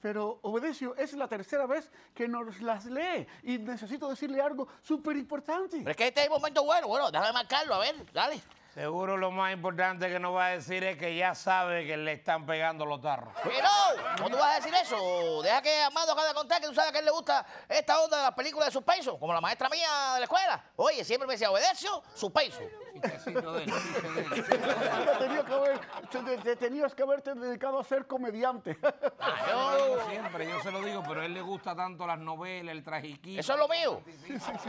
Pero, Obedecio, es la tercera vez que nos las lee y necesito decirle algo súper importante. Pero es que este es el momento bueno. Bueno, déjame marcarlo, a ver, dale. Seguro lo más importante que nos va a decir es que ya sabe que le están pegando los tarros. Pero, ¿cómo tú vas a decir eso? Deja que Armando acabe de contar que tú sabes que a él le gusta esta onda de las películas de suspenso, como la maestra mía de la escuela. Oye, siempre me decía, obedecio, suspenso. Chistecito de él, chiste de él. Te tenía que haber- te- te- te tenías que haberte dedicado a ser comediante. Ah, Yo yo- siempre, yo se lo digo, pero a él le gusta tanto las novelas, el trajiquito. Eso es lo mío.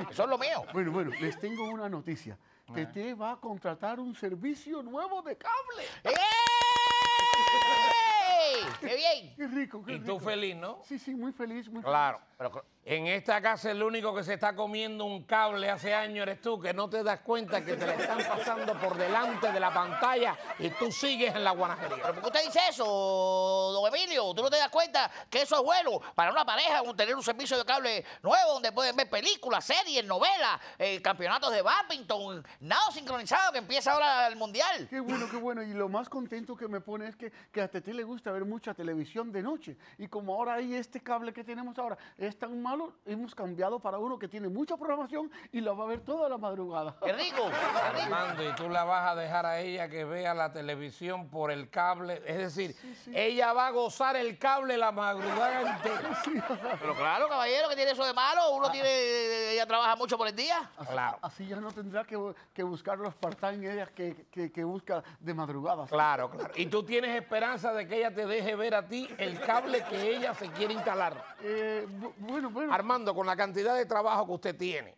Eso es lo mío. bueno, bueno, les tengo una noticia. Tete va a contratar un servicio nuevo de cable. ¡Ey! ¡Qué bien! Qué rico, qué Y tú feliz, ¿no? Sí, sí, muy feliz, muy Claro. Pero, En esta casa el único que se está comiendo un cable hace años eres tú, que no te das cuenta que te le están pasando por delante de la pantalla y tú sigues en la guanajería. ¿pero ¿por qué usted dice eso, ¿Tú no te das cuenta que eso es bueno para una pareja tener un servicio de cable nuevo donde pueden ver películas, series, novelas, eh, campeonatos de badminton, nada sincronizado que empieza ahora el mundial? Qué bueno, qué bueno. Y lo más contento que me pone es que, que a Tete le gusta ver mucha televisión de noche. Y como ahora hay este cable que tenemos ahora, es tan malo, hemos cambiado para uno que tiene mucha programación y la va a ver toda la madrugada. ¡Qué rico! qué rico. Armando, y tú la vas a dejar a ella que vea la televisión por el cable. Es decir, ella va a gozar el cable la madrugada entera. Pero claro, caballero, que tiene eso de malo? Uno tiene, ella trabaja mucho por el día. Claro. Así ya no tendrá que, que buscar los part-time ellas que, que- que busca de madrugada. Claro, claro. Y tú tienes esperanza de que ella te deje ver a ti el cable que ella se quiere instalar. Eh, bu- bueno, bueno. Armando, con la cantidad de trabajo que usted tiene,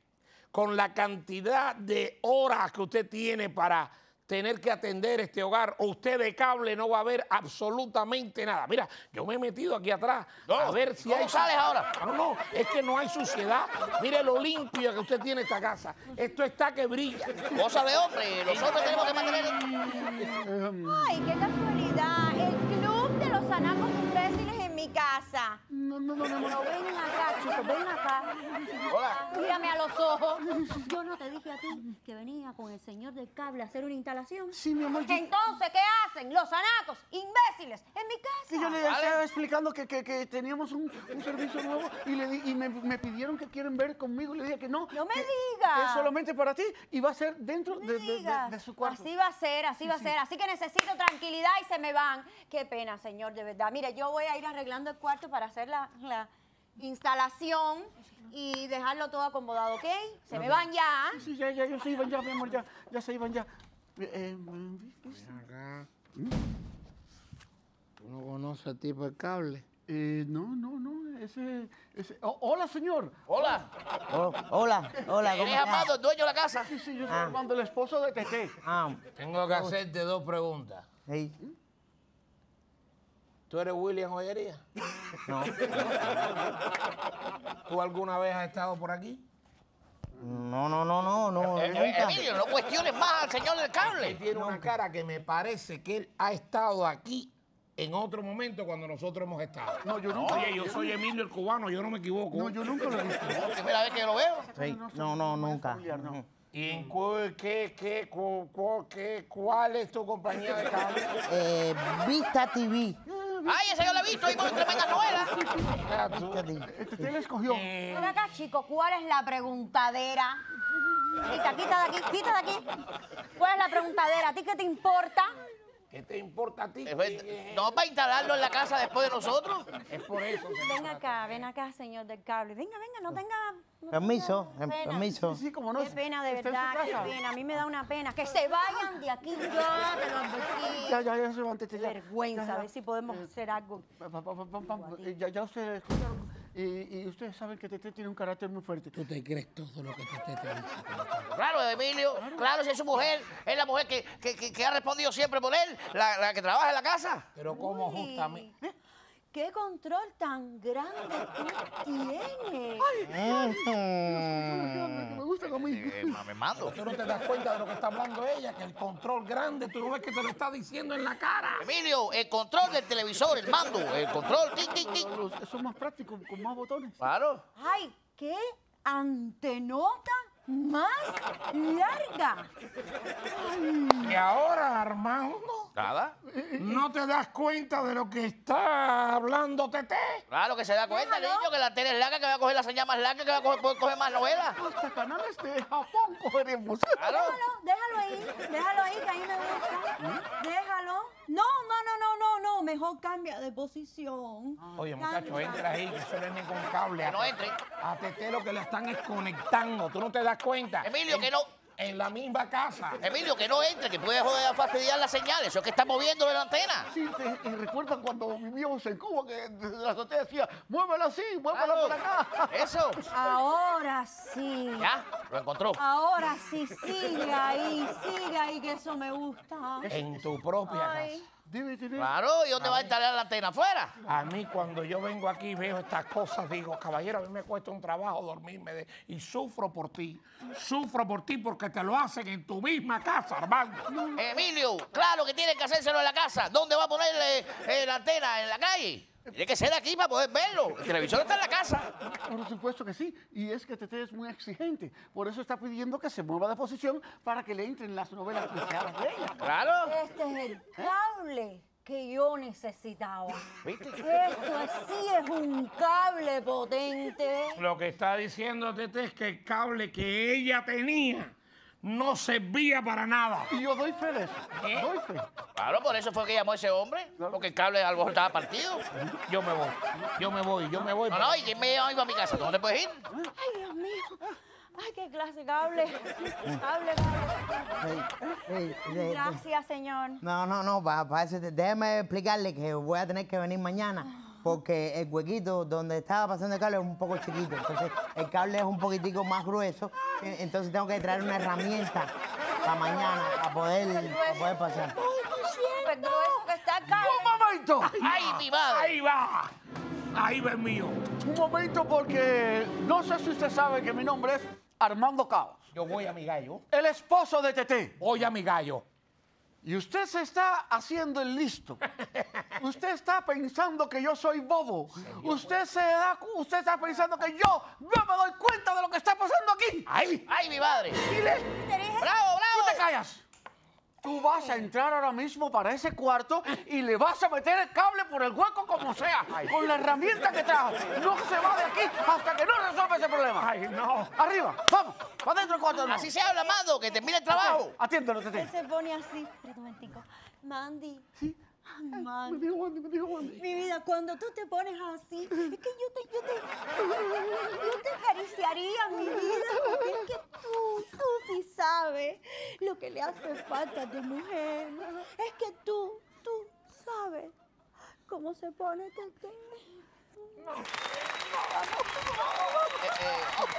con la cantidad de horas que usted tiene para tener que atender este hogar, usted de cable no va a ver absolutamente nada. Mira, yo me he metido aquí atrás a ver si ¿Cómo hay... sales ahora? No, no, es que no hay suciedad. Mire lo limpia que usted tiene esta casa. Esto está que brilla. Cosa de hombre. Los hombres tenemos que mantener... Ay, qué casualidad. El club de los anacos mi casa. No, no, no, no, no. Ven acá, chicos, ven acá. Hola. Mírame a los ojos. Yo no te dije a ti que venía con el señor del cable a hacer una instalación. Sí, mi amor. yo- Entonces, ¿qué hacen los anacos imbéciles en mi casa? Sí, yo le Vale. estaba explicando que, que- que teníamos un, un servicio nuevo y, le di- y me, me pidieron que quieren ver conmigo. Le dije que no. No me que- digas. Que es solamente para ti y va a ser dentro No de, de su cuarto. Así va a ser, así va a ser. Así que necesito tranquilidad y se me van. Qué pena, señor, de verdad. Mire, yo voy a ir arreglando el cuarto para hacer la, la instalación y dejarlo todo acomodado, ¿ok? Se me van ya. Sí, ya, ya, ya se iban ya, mi amor, ya, ya se iban ya. Eh, eh, Acá. ¿Tú no conoces el tipo de cable? eh, no, no, no, ese, ese- oh, hola, señor. Hola. Oh, hola, hola, ¿cómo ¿Eres el dueño de la casa? Sí, sí, yo soy Armando, el esposo de Tete. Ah, Tengo que hacerte dos preguntas. sí, ¿Tú eres William Joyería? no, ¿Tú alguna vez has estado por aquí? no, no, no, no, no, Eh, nunca. Emilio, no cuestiones más al señor del Él cable. tiene una cara que me parece que él ha estado aquí en otro momento cuando nosotros hemos estado. No, yo nunca. Oye, yo soy Emilio el cubano, yo no me equivoco. No, yo nunca lo he visto. Primera vez que lo veo. Sí, no, no, nunca. no. ¿Y en cu- qué, qué, cu- cu- qué- cuál es tu compañía de cable? Eh, Vista TV. Ay, ese yo lo he visto, ahí con tremenda novela. Tú. Vista TV. Eh, escogió. Ven acá, chico, ¿cuál es la preguntadera? Quita, quita de aquí, quita de aquí. ¿Cuál es la preguntadera? ¿A ti qué te importa? ¿Qué te importa a ti? ¿No va a instalarlo en la casa después de nosotros? Es por eso. Ven acá, ven acá, señor del cable. Venga, venga, no tenga... no Permiso, tenga em- pena. permiso. Sí, como no. Qué pena, de verdad, qué pena. A mí me da una pena. Que se vayan de aquí, yo te lo advertí. Ya, ya, ya se vergüenza, Ya, a ver si podemos hacer algo. Pa- pa- pa- pam, pam, eh, Ya, ya ustedes escucharon. Ustedes saben que Tete tiene un carácter muy fuerte. Tú te crees todo lo que te, te, dice. Claro, Emilio. Claro, si es su mujer, es la mujer que, que- que- que ha respondido siempre por él, la, la que trabaja en la casa. Pero como Uy, justamente... ¿Qué control tan grande tú tienes? Me gustan mí. Eh, me mando. Tú no te das cuenta de lo que está hablando ella, que el control grande, tú no ves que te lo está diciendo en la cara. Emilio, el control del televisor, el mando, el control, tic, tic, tic. Eso es más práctico, con más botones. Claro. Ay, qué antenota más larga. Y ahora, Armando, Nada. ¿no te das cuenta de lo que está hablando Tete? Claro que se da cuenta, Déjalo. niño, que la tele es larga, que va a coger la señal más larga, que va a coger, poder coger más novelas. Hasta canales de Japón cogeremos. Claro. Déjalo, déjalo ahí, déjalo ahí, que ahí me gusta. Déjalo. No, no, no, no, no, no. Mejor cambia de posición. Oye, muchacho, Cambia. entra ahí, que eso no es ningún cable. Que no entre. A Tete lo que le están es conectando, tú no te das cuenta. Emilio, que no- En la misma casa. Emilio, que no entre, que puede joder a fastidiar las señales. Eso es que está moviendo la antena. Sí, te, te recuerdan cuando vivíamos en Cuba que la azotea decía, muévela así, muévela Claro. por acá. Eso. Ahora sí. Ya, lo encontró. Ahora sí, sigue ahí, sigue ahí, que eso me gusta. En tu propia Ay. casa. Debe tener... Claro, ¿y dónde va a instalar la antena? ¿Afuera? A mí cuando yo vengo aquí y veo estas cosas, digo, caballero, a mí me cuesta un trabajo dormirme de- y sufro por ti. Sufro por ti porque te lo hacen en tu misma casa, Armando. Emilio, claro que tiene que hacérselo en la casa. ¿Dónde va a ponerle eh, la antena? ¿En la calle? Tiene que ser aquí para poder verlo. El televisor está en la casa. Por supuesto que sí, y es que Tete es muy exigente. Por eso está pidiendo que se mueva de posición para que le entren las novelas de ella. Claro. Este es el cable que yo necesitaba. ¿Viste? Esto es- sí es un cable potente. Lo que está diciendo Tete es que el cable que ella tenía no servía para nada. Y yo doy fe de eso. Doy fe. Claro, por eso fue que llamó ese hombre. Porque el cable a lo mejor estaba partido. Yo me voy, yo me voy, yo me voy. No, no, ¿y quién me lleva a a mi casa? ¿Tú no te puedes ir? Ay, Dios mío. Ay, qué clase de cable. Cable, cable. Gracias, señor. No, no, no, para eso, te- déjeme explicarle que voy a tener que venir mañana porque el huequito donde estaba pasando el cable es un poco chiquito. Entonces, el cable es un poquitico más grueso. eh, Entonces, tengo que traer una herramienta para mañana para poder, para poder pasar. Pues grueso que está el cable. ¡Un momento! ¡Ay, mi madre! Ahí va, ahí va el mío. Un momento porque no sé si usted sabe que mi nombre es Armando Caos, Yo voy a mi gallo, el esposo de Tete. voy a mi gallo. Y usted se está haciendo el listo. Usted está pensando que yo soy bobo. Usted se da, usted está pensando que yo no me doy cuenta de lo que está pasando aquí. Ahí, ¡Ay, mi madre! Dije- ¡Bravo, tú te bravo! callas. Tú vas a entrar ahora mismo para ese cuarto y le vas a meter el cable por el hueco como sea, con la herramienta que trajo. No se va de aquí hasta que no resuelva ese problema. ay, no. Arriba, vamos, para adentro del cuarto. Así se habla, Mando, que termine el trabajo. Atiéndelo, Él Tete. se pone así. Un. Mandy. Sí. Ay, Me Mandy. dijo me dijo Wandy. Mi vida, cuando tú te pones así, es que yo te, yo te, yo te acariciaría, mi vida, porque es que tú, tú sí sabes lo que le hace falta a tu mujer. Es que tú, tú sabes cómo se pone Tete. Eh,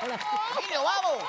eh, Emilio, vamos.